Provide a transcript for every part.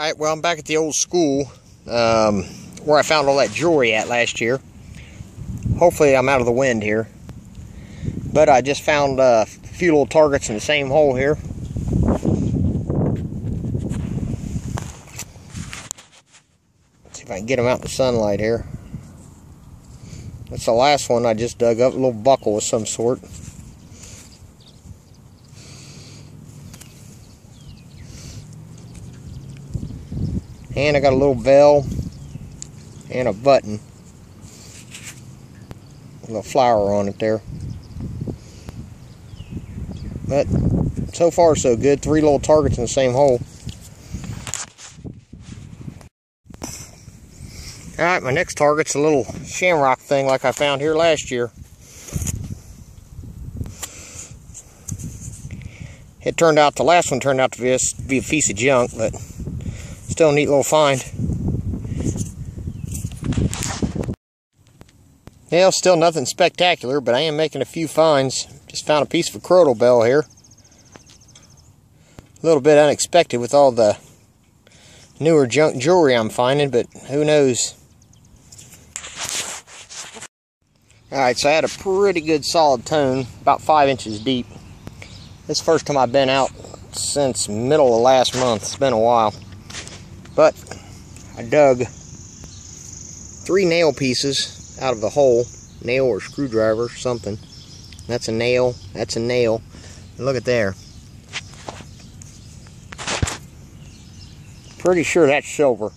Alright, well, I'm back at the old school um, where I found all that jewelry at last year. Hopefully, I'm out of the wind here. But I just found uh, a few little targets in the same hole here. Let's see if I can get them out in the sunlight here. That's the last one I just dug up, a little buckle of some sort. And I got a little bell and a button. A little flower on it there. But so far so good. Three little targets in the same hole. Alright, my next target's a little shamrock thing like I found here last year. It turned out, the last one turned out to be a piece of junk, but Still a neat little find. Yeah, still nothing spectacular, but I am making a few finds. Just found a piece of a crotal bell here. A little bit unexpected with all the newer junk jewelry I'm finding, but who knows. Alright, so I had a pretty good solid tone, about five inches deep. This first time I've been out since middle of last month. It's been a while. But I dug three nail pieces out of the hole, nail or screwdriver, something. That's a nail, that's a nail. And look at there. Pretty sure that's silver.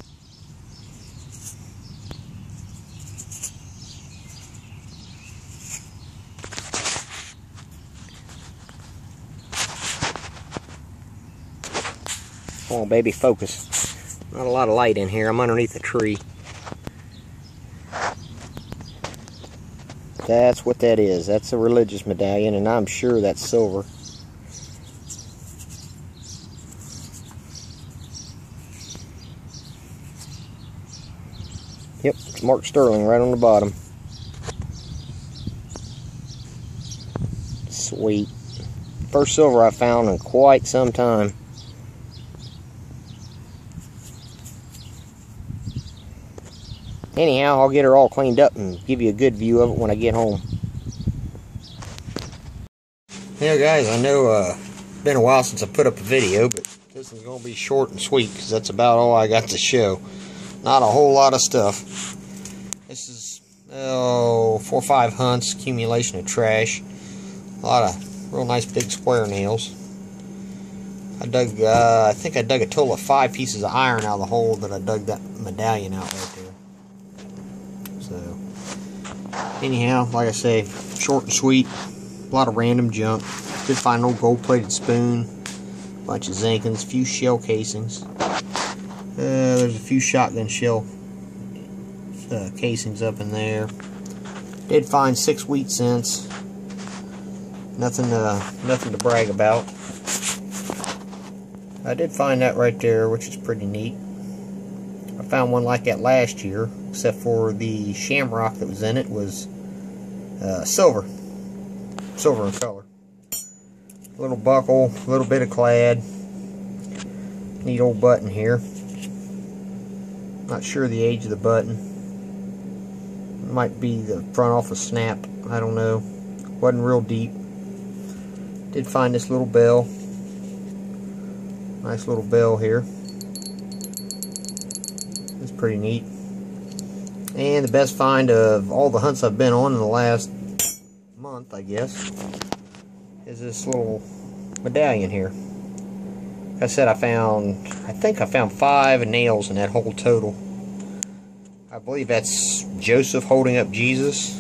Come on, baby, focus. Not a lot of light in here. I'm underneath a tree. That's what that is. That's a religious medallion, and I'm sure that's silver. Yep, it's Mark Sterling right on the bottom. Sweet. First silver I found in quite some time. Anyhow, I'll get her all cleaned up and give you a good view of it when I get home. Yeah, guys, I know uh, it's been a while since I put up a video, but this is going to be short and sweet because that's about all I got to show. Not a whole lot of stuff. This is, oh, four or five hunts, accumulation of trash. A lot of real nice big square nails. I dug, uh, I think I dug a total of five pieces of iron out of the hole that I dug that medallion out right there. So, anyhow, like I say, short and sweet. A lot of random junk. Did find an old gold-plated spoon, a bunch of zincolns, a few shell casings. Uh, there's a few shotgun shell uh, casings up in there. Did find six wheat cents. Nothing, uh, nothing to brag about. I did find that right there, which is pretty neat. I found one like that last year except for the shamrock that was in it was uh, silver. Silver in color. Little buckle, little bit of clad. Neat old button here. Not sure the age of the button. Might be the front off a snap. I don't know. Wasn't real deep. Did find this little bell. Nice little bell here. Pretty neat. And the best find of all the hunts I've been on in the last month, I guess, is this little medallion here. Like I said, I found, I think I found five nails in that whole total. I believe that's Joseph holding up Jesus.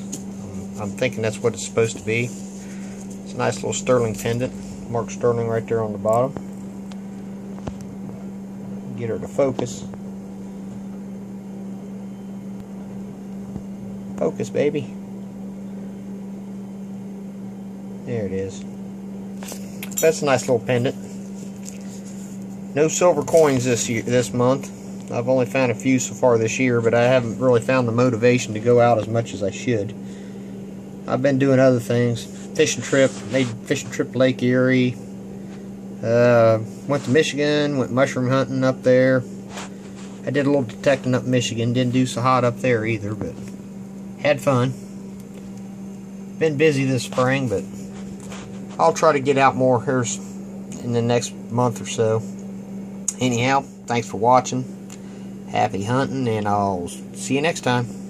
I'm thinking that's what it's supposed to be. It's a nice little sterling pendant. Mark Sterling right there on the bottom. Get her to focus. Focus, baby. There it is. That's a nice little pendant. No silver coins this year, this month. I've only found a few so far this year, but I haven't really found the motivation to go out as much as I should. I've been doing other things. Fishing trip, made fishing trip Lake Erie. Uh, went to Michigan, went mushroom hunting up there. I did a little detecting up Michigan. Didn't do so hot up there either, but had fun. Been busy this spring, but I'll try to get out more here in the next month or so. Anyhow, thanks for watching. Happy hunting, and I'll see you next time.